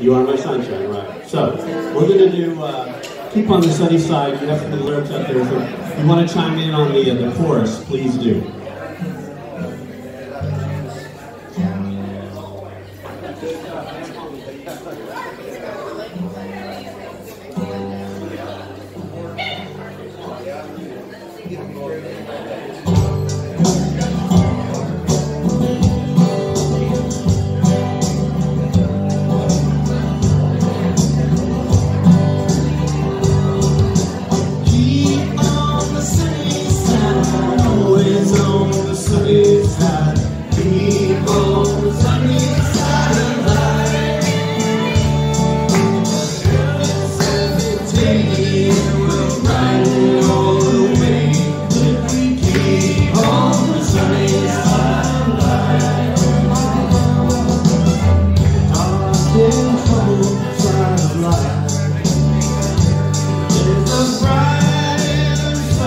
You are my sunshine, right. So, we're going to do uh, Keep on the Sunny Side. You have some lyrics up there. So if you want to chime in on the, uh, the chorus, please do.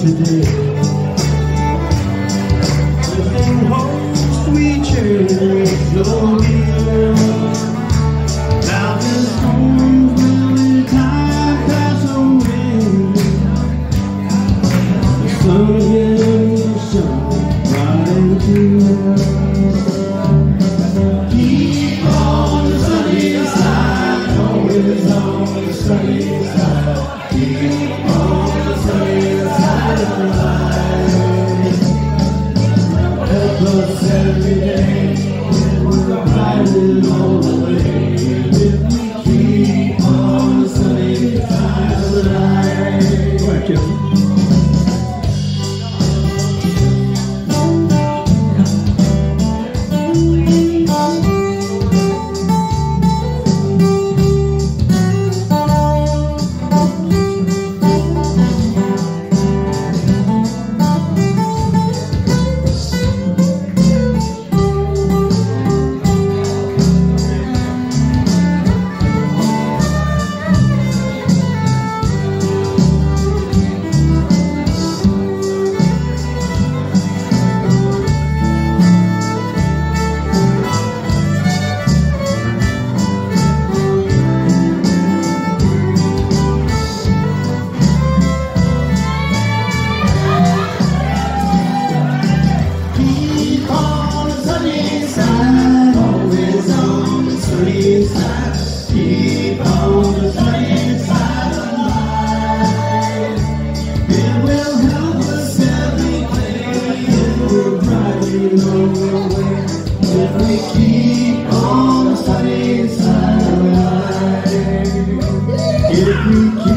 today. Within hopes we cherish no dear. Now will pass away. The sun will shine and clear. Keep on the sunny side, always on the sunny side. Keep on side of life. Help us every day, we're brighten all the way. If we keep